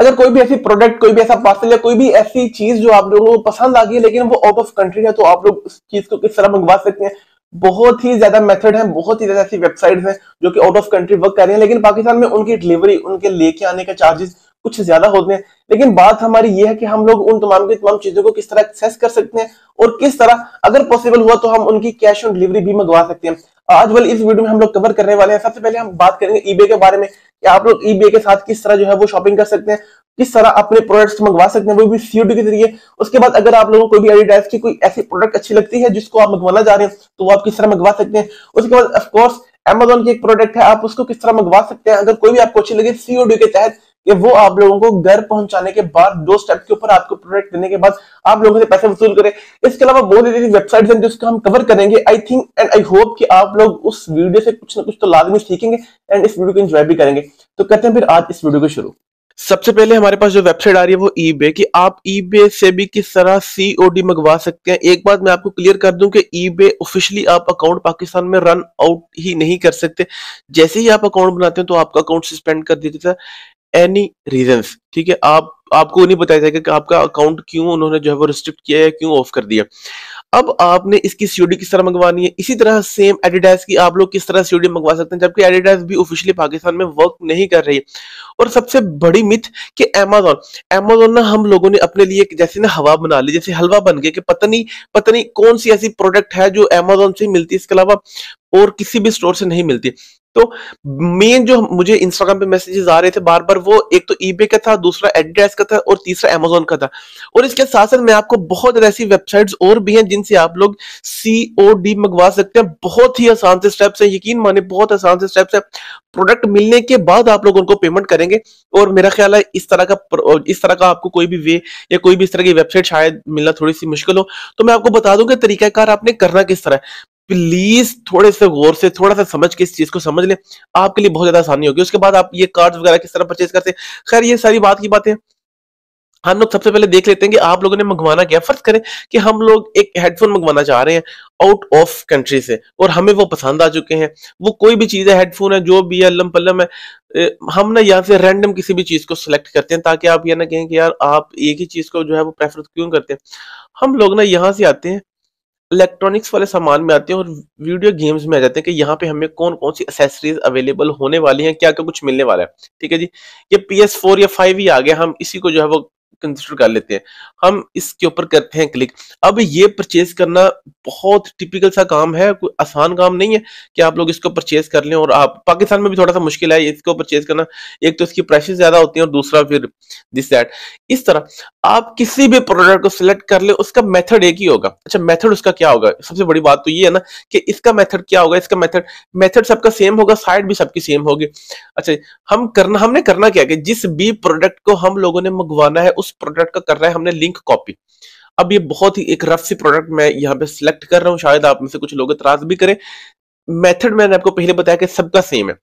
अगर कोई भी ऐसी प्रोडक्ट कोई भी ऐसा पार्सल या कोई भी ऐसी चीज़ जो आप लोगों को पसंद आ गई है, लेकिन वो आउट ऑफ़ कंट्री है तो आप लोग उस चीज़ को किस तरह मंगवा सकते हैं? बहुत ही ज़्यादा मेथड है, बहुत ही ज़्यादा ऐसी वेबसाइट्स हैं जो कि आउट ऑफ़ कंट्री वर्क कर रही हैं, लेकिन पाकिस्तान में उनकी डिलीवरी उनके लेके आने का चार्जेस कुछ ज़्यादा होते हैं। लेकिन बात हमारी ये है कि हम लोग उन तमाम की तमाम चीज़ों को किस तरह एक्सेस कर सकते हैं और किस तरह, अगर पॉसिबल हुआ तो हम उनकी कैश ऑन डिलीवरी भी मंगवा सकते हैं। आज वाली इस वीडियो में हम लोग कवर करने वाले हैं। सबसे पहले हम बात करेंगे ईबे के बारे में कि आप लोग ईबे के साथ किस तरह जो है वो शॉपिंग कर सकते हैं, किस तरह अपने प्रोडक्ट्स मंगवा सकते हैं, वो भी सीओडी के ज़रिए। उसके बाद अगर आप लोगों को भी एडिडास की कोई ऐसी प्रोडक्ट अच्छी लगती है जिसको आप मंगवाना चाह रहे हैं तो वो आप किस तरह मंगवा सकते हैं। उसके बाद ऑफकोर्स अमेजोन की एक प्रोडक्ट है, आप उसको किस तरह मंगवा सकते हैं। अगर कोई भी आपको अच्छी लगे सीओडी के तहत कि वो आप लोगों को घर पहुँचाने के बाद, दो स्टेप के ऊपर आपको प्रोडक्ट देने के बाद आप लोगों से पैसे वसूल करें। इसके अलावा बहुत ही वेबसाइट हैं जिसको हम कवर करेंगे। I think and I hope कि आप लोग उस वीडियो से कुछ ना कुछ तो लाजमी सीखेंगे एंड इस वीडियो को एंजॉय भी करेंगे। तो कहते हैं फिर आज इस वीडियो को शुरू। सबसे पहले हमारे पास जो वेबसाइट आ रही है वो ईबे की। आप ईबे से भी किस तरह सीओडी मंगवा सकते हैं? एक बात मैं आपको क्लियर कर दूँ कि ईबे ऑफिशियली आप अकाउंट पाकिस्तान में रन आउट ही नहीं कर सकते। जैसे ही आप अकाउंट बनाते हैं तो आपका अकाउंट सस्पेंड कर दिया जाता है। एनी रीजन ठीक है? आप, आपको नहीं बताया जाएगा कि आपका अकाउंट क्यों उन्होंने जो है वो रिस्ट्रिक्ट किया है क्यों ऑफ़ कर दिया। अब आपने इसकी सीओडी किस तरह मंगवानी है? इसी तरह सेम एडिडास की आप लोग किस तरह सीओडी मंगवा सकते हैं, जबकि एडिडास भी ऑफिशियली पाकिस्तान में वर्क नहीं कर रही और सबसे बड़ी मिथ कि अमेजोन अमेजोन ना हम लोगों ने अपने लिए जैसे ना हवा बना ली, जैसे हलवा बन गया कि पता नहीं पता नहीं कौन सी ऐसी प्रोडक्ट है जो अमेजोन से मिलती है, इसके अलावा और किसी भी स्टोर से नहीं मिलती। तो मेन जो मुझे इंस्टाग्राम पे मैसेजेस आ रहे थे बार बार, वो एक तो ईबे का था, दूसरा एडिडास का था और तीसरा अमेजोन का था। और इसके साथ साथ मैं आपको बहुत ऐसी वेबसाइट्स और भी हैं जिनसे आप लोग सीओडी मंगवा सकते हैं। बहुत ही आसान से स्टेप्स हैं, यकीन माने बहुत आसान से स्टेप्स है। प्रोडक्ट मिलने के बाद आप लोग उनको पेमेंट करेंगे और मेरा ख्याल है इस तरह का इस तरह का आपको कोई भी वे या कोई भी इस तरह की वेबसाइट शायद मिलना थोड़ी सी मुश्किल हो। तो मैं आपको बता दूँ कि तरीकाकार आपने करना किस तरह प्लीज़ थोड़े से गौर से, थोड़ा सा समझ के इस चीज़ को समझ ले। आपके लिए बहुत ज़्यादा आसानी होगी। उसके बाद आप ये कार्ड वगैरह किस तरह परचेज करते हैं? खैर, ये सारी बात की बातें हम लोग सबसे पहले देख लेते हैं कि आप लोगों ने मंगवाना क्या। फ़र्ज़ करें कि हम लोग एक हेडफोन मंगवाना चाह रहे हैं आउट ऑफ़ कंट्री से, और हमें वो पसंद आ चुके हैं। वो कोई भी चीज़ है हेडफोन है, जो भी है अल्लम पल्लम है हम ना यहाँ से रैंडम किसी भी चीज़ को सिलेक्ट करते हैं, ताकि आप ये ना कहें कि यार आप एक ही चीज़ को जो है वो प्रेफर क्यों करते हैं। हम लोग ना यहाँ से आते हैं इलेक्ट्रॉनिक्स वाले सामान में आते हैं और वीडियो गेम्स में आ जाते हैं कि यहाँ पे हमें कौन कौन सी एसेसरीज अवेलेबल होने वाली हैं क्या क्या कुछ मिलने वाला है। ठीक है जी? ये पी एस फोर या फाइव ही आ गया, हम इसी को जो है वो कंसिडर कर लेते हैं। हम इसके ऊपर करते हैं क्लिक अब ये परचेज करना बहुत टिपिकल सा काम है, कोई आसान काम नहीं है कि आप लोग इसको परचेज कर लें और आप, पाकिस्तान में भी थोड़ा सा मुश्किल है इसको परचेज करना। एक तो इसकी प्राइसेस ज़्यादा होती हैं और दूसरा फिर दिस दैट इस तरह आप किसी भी प्रोडक्ट को सिलेक्ट कर ले, उसका मेथड एक ही होगा। अच्छा मेथड उसका क्या होगा? सबसे बड़ी बात तो ये है ना कि इसका मेथड क्या होगा? इसका मेथड मेथड सबका सेम होगा साइड भी सबकी सेम होगी। अच्छा हम करना, हमने करना क्या कि जिस भी प्रोडक्ट को हम लोगों ने मंगवाना है उस प्रोडक्ट का कर रहा है, हमने लिंक कॉपी अब ये बहुत ही एक रफ सी प्रोडक्ट मैं यहाँ पे सिलेक्ट कर रहा हूँ, शायद आप में से कुछ लोग इतराज भी करें। मेथड मैंने आपको पहले बताया कि सबका सेम है।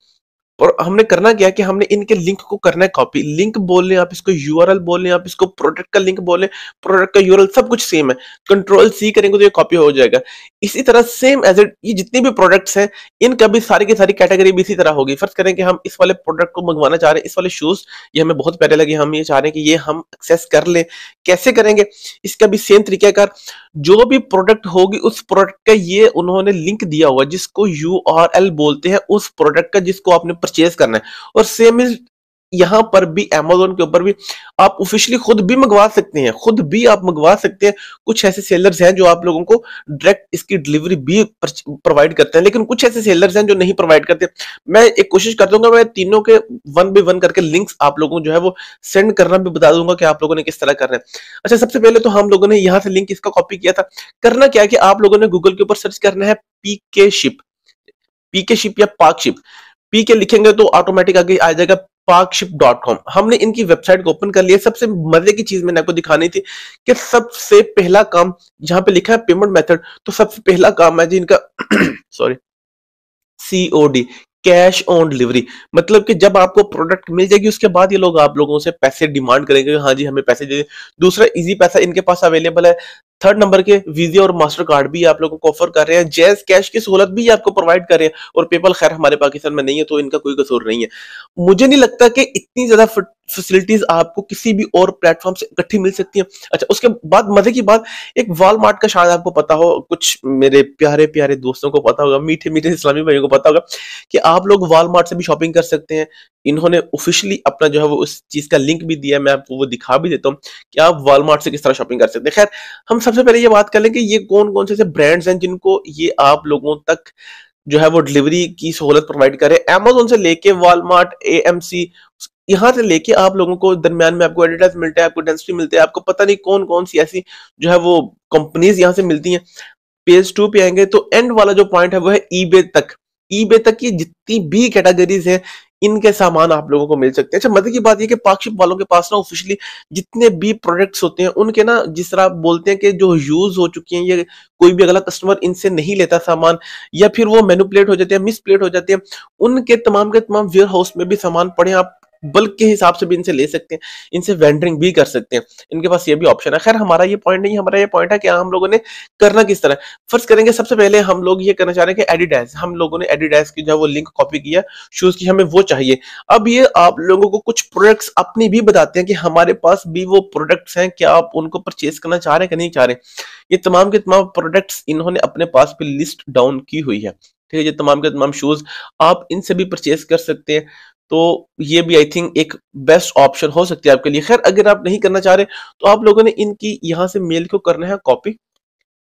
और हमने करना क्या कि हमने इनके लिंक को करना है कॉपी लिंक बोल लें आप इसको यूआरएल बोल लें आप इसको प्रोडक्ट का लिंक बोल लें प्रोडक्ट का यूआरएल सब कुछ सेम है। कंट्रोल सी करेंगे तो ये कॉपी हो जाएगा। इसी तरह सेम एज इट ये जितने भी प्रोडक्ट्स हैं, इनका भी सारी की सारी कैटेगरी भी इसी तरह होगी। फ़र्स्ट करें कि हम इस वाले प्रोडक्ट को मंगवाना चाह रहे हैं, इस वाले शूज़ ये हमें बहुत प्यारे लगे, हम ये चाह रहे हैं कि ये हम एक्सेस कर लें। कैसे करेंगे? इसका भी सेम तरीका जो भी प्रोडक्ट होगी, उस प्रोडक्ट का ये उन्होंने लिंक दिया हुआ जिसको यूआरएल बोलते हैं, उस प्रोडक्ट का जिसको आपने परचेज करना है। और सेम इज़ यहाँ पर भी अमेजोन के ऊपर भी, आप ऑफिशियली खुद भी मंगवा सकते हैं। खुद भी आप मंगवा सकते हैं। कुछ ऐसे सेलर्स हैं जो आप लोगों को डायरेक्ट इसकी डिलीवरी भी प्रोवाइड करते हैं। लेकिन कुछ ऐसे सेलर्स हैं जो नहीं प्रोवाइड करते। मैं एक कोशिश कर दूँगा मैं तीनों के वन बाई वन करके लिंक्स आप लोगों को जो है वो सेंड करना भी बता दूँगा कि आप लोगों ने किस तरह करना है। अच्छा सबसे पहले तो हम लोगों ने यहाँ से लिंक इसका कॉपी किया था। करना क्या कि आप लोगों ने गूगल के ऊपर सर्च करना है पी के शिप पी के शिप या पाक शिप पी के लिखेंगे तो ऑटोमेटिक आगे आ जाएगा पार्कशिप डॉट कॉम हमने इनकी वेबसाइट को ओपन कर लिया। सबसे मज़े की चीज़ मैंने आपको दिखानी थी कि सबसे पहला काम जहाँ पे लिखा है पेमेंट मेथड तो सबसे पहला काम है जी इनका sorry COD cash on delivery मतलब कि जब आपको प्रोडक्ट मिल जाएगी, उसके बाद ये लोग आप लोगों से पैसे डिमांड करेंगे हाँ जी हमें पैसे दे दूसरा इजी पैसा इनके पास अवेलेबल है। थर्ड नंबर के वीज़ा और मास्टर कार्ड भी आप लोगों को ऑफ़र कर रहे हैं। जैज कैश की सहूलत भी आपको प्रोवाइड कर रहे हैं। और पेपल खैर हमारे पाकिस्तान में नहीं है तो इनका कोई कसूर नहीं है। मुझे नहीं लगता कि इतनी ज़्यादा फैसिलिटीज़ आपको किसी भी और प्लेटफॉर्म से इकट्ठी मिल सकती है। अच्छा उसके बाद, मज़े की बात, एक वॉलमार्ट का शायद आपको पता हो, कुछ मेरे प्यारे प्यारे दोस्तों को पता होगा, मीठे मीठे इस्लामी भाइयों को पता होगा कि आप लोग वॉलमार्ट से भी शॉपिंग कर सकते हैं। इन्होंने ऑफिशियली अपना जो है वो उस चीज़ का लिंक भी दिया है मैं आपको वो दिखा भी देता हूँ कि आप वॉलमार्ट से किस तरह शॉपिंग कर सकते हैं। खैर, हम सबसे पहले ये बात कर लें कि ये कौन कौन से ब्रांड्स हैं जिनको ये आप लोगों तक जो है वो डिलीवरी की सहूलत प्रोवाइड करे। अमेजोन से लेके वॉलमार्ट ए एम सी यहाँ से लेके आप लोगों को दरमियान में आपको एडिडास मिलता है, आपको डेंसिटी मिलता है, आपको पता नहीं कौन कौन सी ऐसी जो है वो कंपनीज़ यहाँ से मिलती हैं। पेज टू पे आएँगे तो एंड वाला जो पॉइंट है वो है ईबे तक। ईबे तक की जितनी भी कैटेगरीज है, इनके सामान आप लोगों को मिल सकते हैं। अच्छा मदद की बात ये कि पार्कशिप वालों के पास ना ऑफिशियली जितने भी प्रोडक्ट्स होते हैं, उनके ना जिस तरह बोलते हैं कि जो यूज़ हो चुकी हैं, ये कोई भी अगला कस्टमर इनसे नहीं लेता सामान, या फिर वो मैनुपलेट हो जाते हैं मिसप्लेट हो जाते हैं, उनके तमाम के तमाम वेयर हाउस में भी सामान पड़े आप बल्क के हिसाब से भी इनसे ले सकते हैं, इनसे वेंडरिंग भी कर सकते हैं। इनके पास ये भी ऑप्शन है। खैर, हमारा ये पॉइंट नहीं, हमारा ये पॉइंट है कि हम लोगों ने करना किस तरह। फ़र्स्ट करेंगे, सबसे पहले हम लोग ये करना चाह रहे हैं कि एडिडास हम लोगों ने एडिडास की जो वो लिंक कॉपी किया शूज़ की हमें वो चाहिए। अब ये आप लोगों को कुछ प्रोडक्ट्स अपनी भी बताते हैं कि हमारे पास भी वो प्रोडक्ट्स हैं, क्या आप उनको परचेज करना चाह रहे हैं कि नहीं चाह रहे ये तमाम के तमाम प्रोडक्ट्स इन्होंने अपने पास पे लिस्ट डाउन की हुई है। ठीक है, ये तमाम के तमाम शूज़ आप इनसे भी परचेज कर सकते हैं। तो ये भी आई थिंक एक बेस्ट ऑप्शन हो सकती है आपके लिए। खैर, अगर आप नहीं करना चाह रहे तो आप लोगों ने इनकी यहाँ से मेल को करना है कॉपी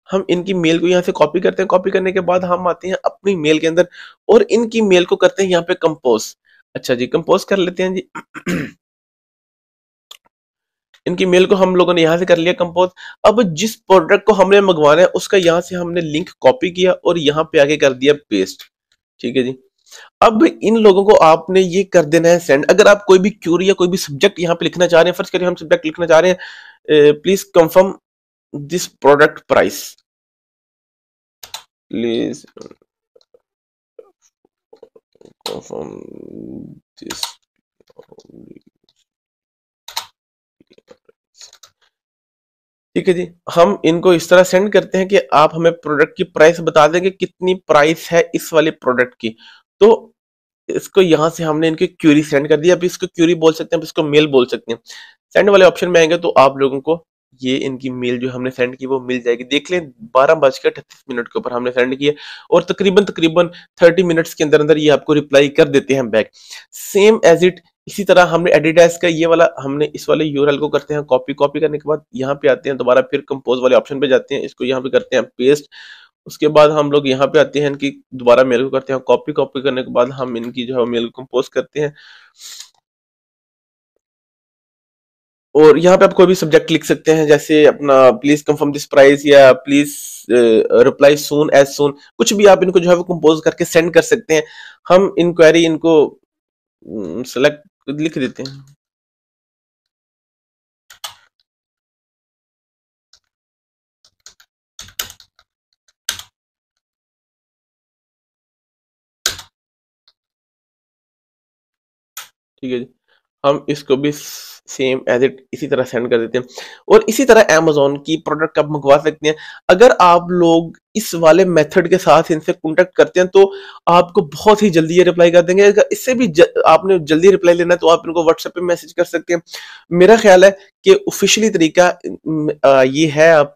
हम इनकी मेल को यहाँ से कॉपी करते हैं। कॉपी करने के बाद हम आते हैं अपनी मेल के अंदर और इनकी मेल को करते हैं यहाँ पे कंपोज अच्छा जी कंपोज कर लेते हैं जी। इनकी मेल को हम लोगों ने यहाँ से कर लिया कंपोज अब जिस प्रोडक्ट को हमने मंगवाना है, उसका यहाँ से हमने लिंक कॉपी किया और यहाँ पे आगे कर दिया पेस्ट ठीक है जी? अब इन लोगों को आपने ये कर देना है सेंड अगर आप कोई भी क्यूरी या कोई भी सब्जेक्ट यहाँ पे लिखना चाह रहे हैं फ़र्स्ट करिए हम सब्जेक्ट लिखना चाह रहे हैं please confirm this product price please confirm this ठीक है जी, हम इनको इस तरह सेंड करते हैं कि आप हमें प्रोडक्ट की प्राइस बता देंगे कितनी प्राइस है इस वाले प्रोडक्ट की। तो इसको यहाँ से हमने इनकी क्यूरी सेंड कर दी। अब इसको क्यूरी बोल सकते हैं इसको मेल बोल सकते हैं। सेंड वाले ऑप्शन में आएँगे तो आप लोगों को ये इनकी मेल जो हमने सेंड की वो मिल जाएगी। देख लें, बारह बजकर अठतीस मिनट के ऊपर हमने सेंड किया और तकरीबन तकरीबन थर्टी मिनट्स के अंदर अंदर ये आपको रिप्लाई कर देते हैं बैक सेम एज इट इसी तरह हमने एडिडास का ये वाला, हमने इस वाले यूरल को करते हैं कॉपी कॉपी करने के बाद यहाँ पे आते हैं, दोबारा फिर कंपोज वाले ऑप्शन पे जाते हैं। इसको यहाँ पे करते हैं पेस्ट उसके बाद हम लोग यहाँ पे आते हैं इनकी दोबारा मेल को करते हैं कॉपी कॉपी करने के बाद हम इनकी जो है मेल को कंपोज करते हैं। और यहाँ पे आप कोई भी सब्जेक्ट लिख सकते हैं, जैसे अपना प्लीज़ कंफर्म दिस प्राइस या please reply soon as soon कुछ भी आप इनको जो है वो कंपोज करके सेंड कर सकते हैं। हम इंक्वायरी इनको सेलेक्ट लिख देते हैं। ठीक है जी। हम इसको भी सेम एज इट इसी तरह सेंड कर देते हैं। और इसी तरह अमेजोन की प्रोडक्ट आप मंगवा सकते हैं? अगर आप लोग इस वाले मेथड के साथ इनसे कॉन्टेक्ट करते हैं तो आपको बहुत ही जल्दी ये रिप्लाई कर देंगे। अगर इससे भी ज, आपने जल्दी रिप्लाई लेना है तो आप इनको व्हाट्सएप पे मैसेज कर सकते हैं। मेरा ख्याल है कि ऑफिशियली तरीका ये है आप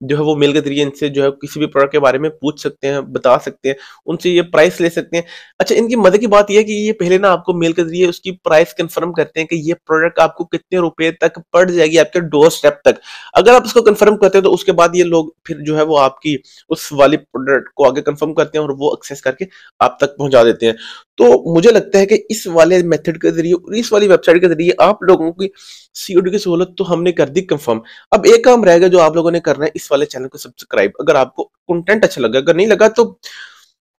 जो है वो मेल के ज़रिए इनसे जो है किसी भी प्रोडक्ट के बारे में पूछ सकते हैं, बता सकते हैं, उनसे ये प्राइस ले सकते हैं। अच्छा इनकी मदद की बात यह है कि ये पहले ना आपको मेल के ज़रिए उसकी प्राइस कंफर्म करते हैं कि ये प्रोडक्ट आपको कितने रुपए तक पड़ जाएगी आपके डोर स्टेप तक। अगर आप उसको कंफर्म करते हैं तो उसके बाद ये लोग फिर जो है वो आपकी उस वाली प्रोडक्ट को आगे कंफर्म करते हैं और वो एक्सेस करके आप तक पहुँचा देते हैं। तो मुझे लगता है कि इस वाले मेथड के ज़रिए इस वाली वेबसाइट के ज़रिए आप लोगों की सीओडी की सहूलत तो हमने कर दी कंफर्म अब एक काम रहेगा जो आप लोगों ने करना है, इस वाले चैनल को सब्सक्राइब अगर आपको कंटेंट अच्छा लगा, अगर नहीं लगा तो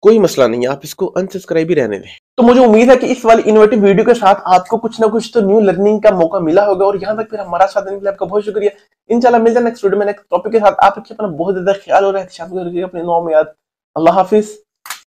कोई मसला नहीं है, आप इसको अनसब्सक्राइब ही रहने दें। तो मुझे उम्मीद है कि इस वाली इनोवेटिव वीडियो के साथ आपको कुछ ना कुछ तो न्यू लर्निंग का मौका मिला होगा, और यहाँ तक फिर हमारा साथ देने के लिए आपका बहुत शुक्रिया। इंशाल्लाह मिलते हैं नेक्स्ट वीडियो में नेक्स्ट टॉपिक के साथ। आप रखिए अपना बहुत ज़्यादा ख्याल है अपने नाम याद। अल्लाह हाफिज।